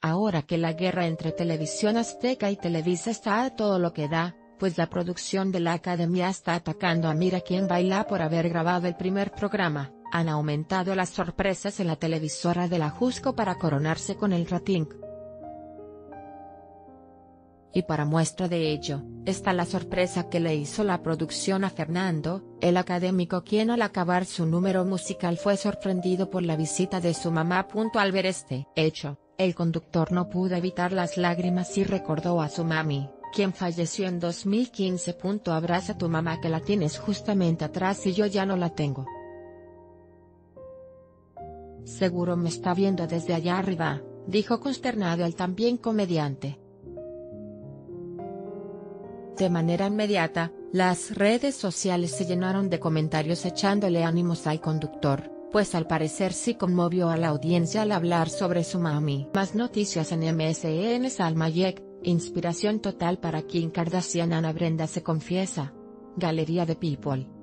ahora que la guerra entre Televisión Azteca y Televisa está a todo lo que da, pues la producción de la academia está atacando a Mira quién baila por haber grabado el primer programa, han aumentado las sorpresas en la televisora de la Jusco para coronarse con el rating. Y para muestra de ello, está la sorpresa que le hizo la producción a Fernando, el académico quien al acabar su número musical fue sorprendido por la visita de su mamá. Al ver este hecho, el conductor no pudo evitar las lágrimas y recordó a su mami, quien falleció en 2015. Abraza a tu mamá que la tienes justamente atrás y yo ya no la tengo. Seguro me está viendo desde allá arriba, dijo consternado el también comediante. De manera inmediata, las redes sociales se llenaron de comentarios echándole ánimos al conductor, pues al parecer sí conmovió a la audiencia al hablar sobre su mami. Más noticias en MSN Salma Hayek, inspiración total para Kim Kardashian Ana Brenda se confiesa. Galería de People.